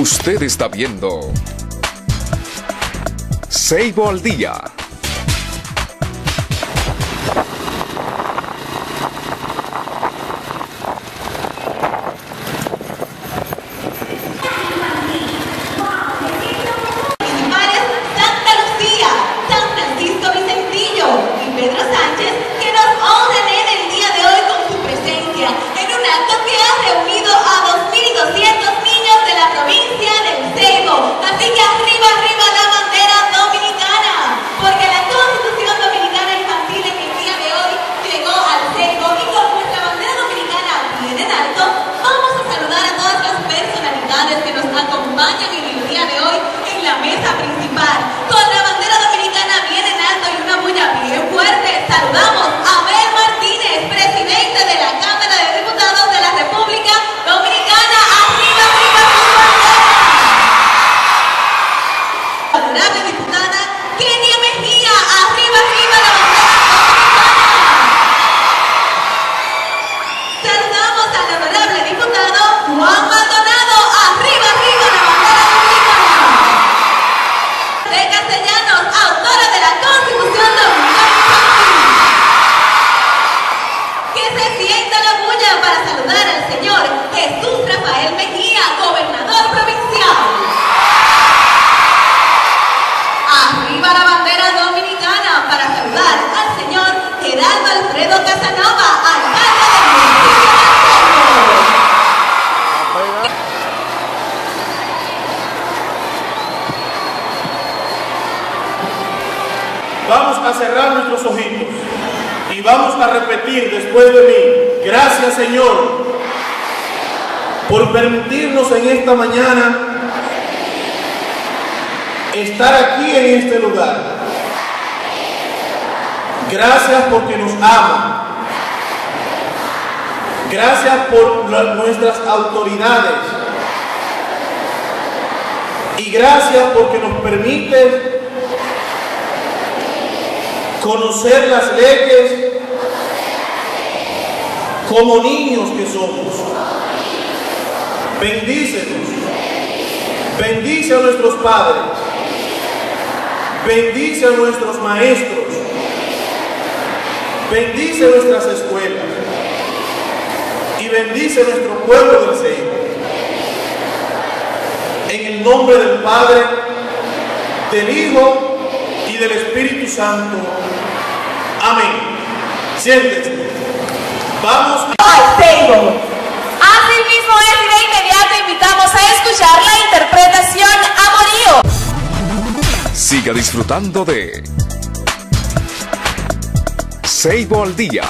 Usted está viendo Seibo al Día. municipales Santa Lucía, San Francisco Vicentillo y Pedro Sánchez que nos honran en el día de hoy con su presencia en un acto que ha reunido a 2.200 niños de la provincia del Ceibo. Así que arriba, arriba la bandera dominicana, porque la Constitución Dominicana Infantil en el día de hoy llegó al Ceibo y con nuestra bandera dominicana bien en alto, vamos a saludar a todas las personalidades que nos acompañan en el día de hoy en la mesa principal. Con la bandera dominicana bien en alto y una bulla bien fuerte, saludamos a Abel Martínez, presidente de la Cámara de Diputados de la República Dominicana. Arriba, arriba, bandera. Honorable diputada Kenia Mejía, arriba, arriba la bandera. Saludamos al honorable diputado Juan Vamos a cerrar nuestros ojitos y vamos a repetir después de mí, gracias Señor por permitirnos en esta mañana estar aquí en este lugar. Gracias porque nos ama. Gracias por nuestras autoridades. Y gracias porque nos permite conocer las leyes como niños que somos. Bendícenos. Bendice a nuestros padres. Bendice a nuestros maestros. Bendice nuestras escuelas. Y bendice nuestro pueblo del Señor. En el nombre del Padre, del Hijo y del Espíritu Santo. Amén. Siéntense. Vamos a... al Ceibo. Así mismo es y de inmediato invitamos a escuchar la interpretación Amorío. Siga disfrutando de Seibo al Día.